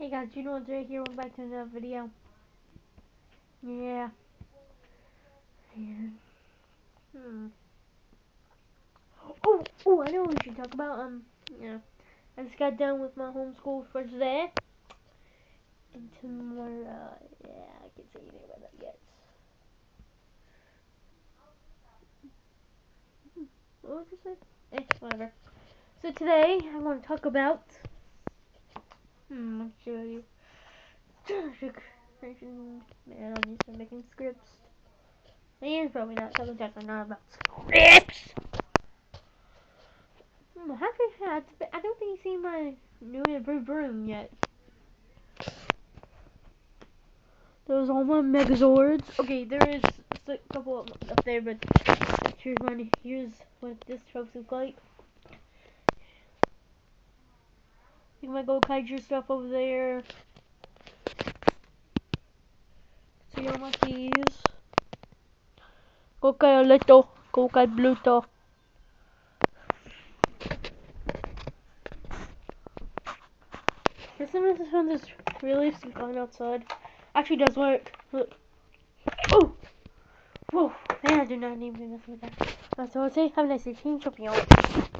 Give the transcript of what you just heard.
Hey guys, you know what's right here? Welcome back to another video. Yeah. Hmm. Oh, oh, I know what we should talk about. Um, yeah. I just got done with my homeschool for today. And tomorrow, yeah, I can't say anything about that yet. What was I say? Eh, whatever. So today, I want to talk about. Hmm, I'll show you. Man, I'm used to making scripts. And probably not, so definitely not about scripts. Hmm, have you had? I don't think you've seen my new improved room yet. There's all my Megazords. Okay, there is a couple up there, but here's one. Here's what this trophy looks like. You might go kaiju stuff over there. See all my keys. Go kay Leto. Go kay Bluto. This one this one is really gone outside. Actually does work. Look. Oh! Whoa! Man, I do not need to mess with that. That's all I say. Have a nice day. Y'all.